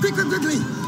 Quick, quick, quickly.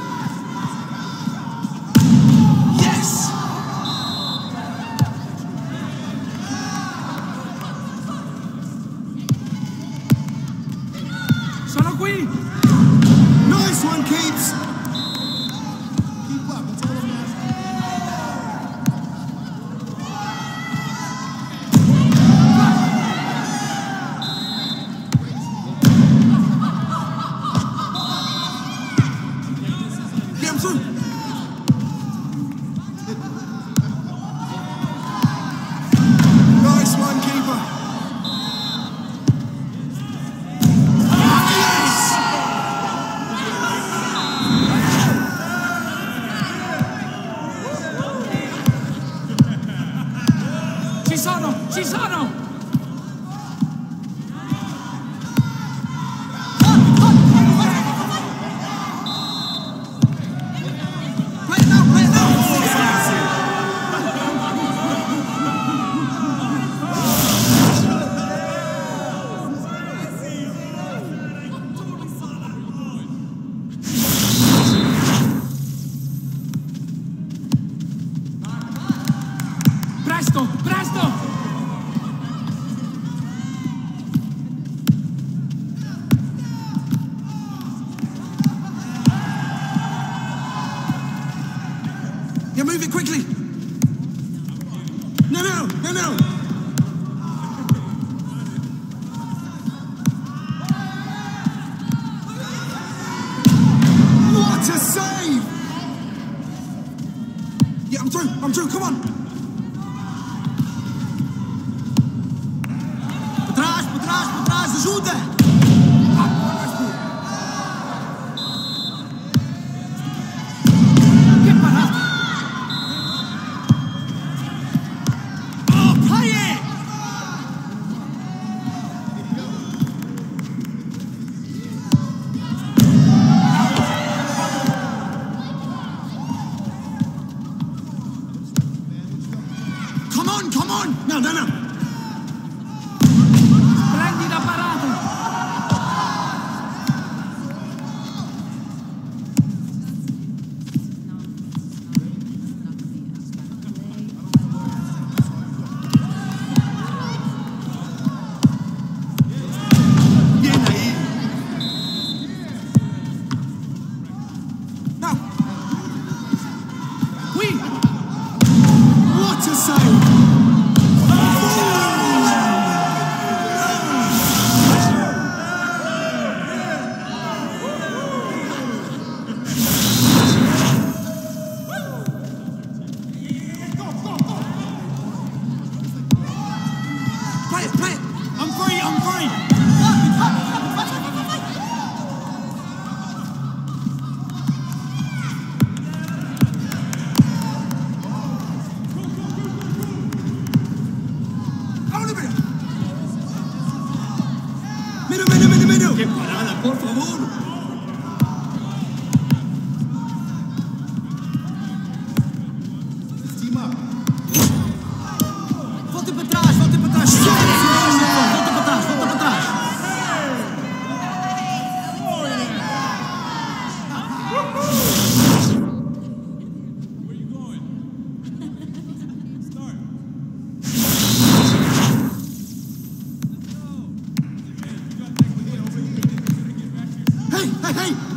Ci sono! Ci sono! It quickly. No, no, no, no. What a save! Yeah, I'm through. I'm through. Come on. Para trás, para trás, para trás. Ajuda! I'm free, I'm free. ¡Qué parada, por favor! 嘿嘿嘿。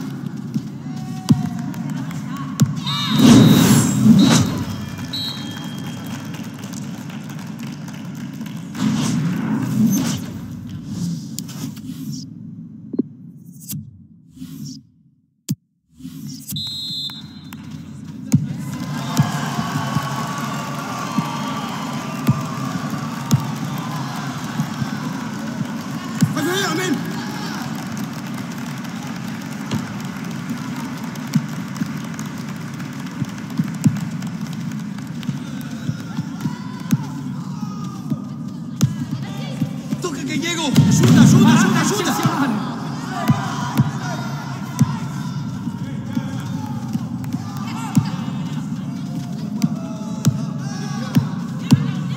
que llego. Suda, suda, suda, suda.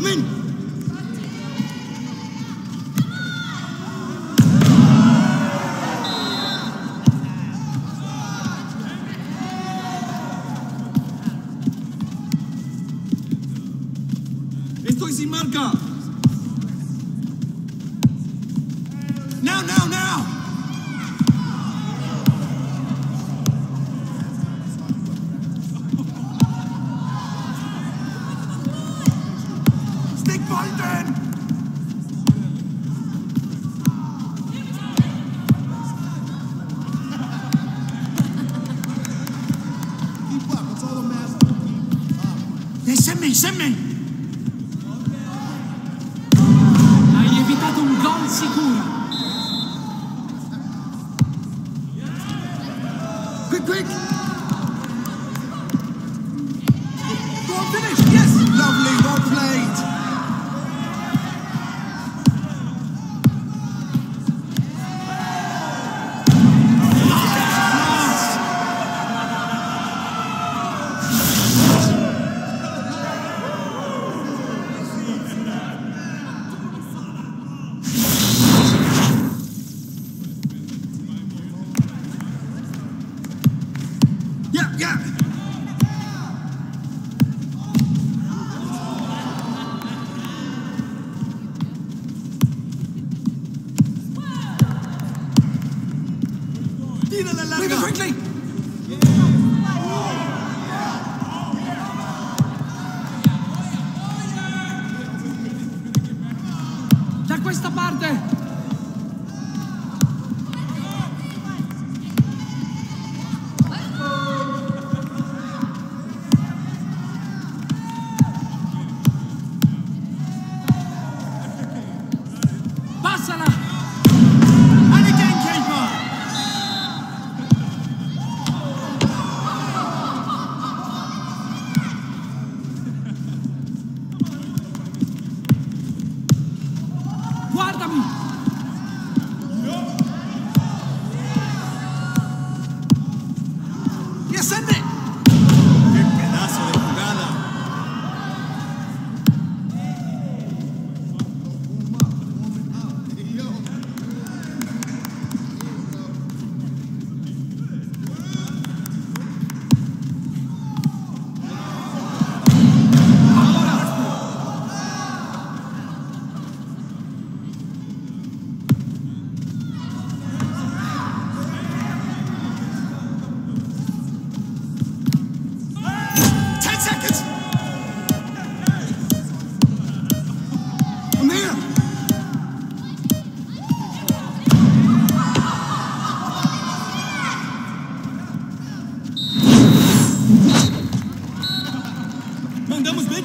Min. Estoy sin marca. Now, now! Stick bolten! Keep up. It's all. Yeah, send me, send me! Quick, Tira la larga. Move quickly. Da questa parte.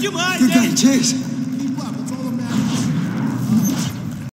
Demais, hein? game. Cheers.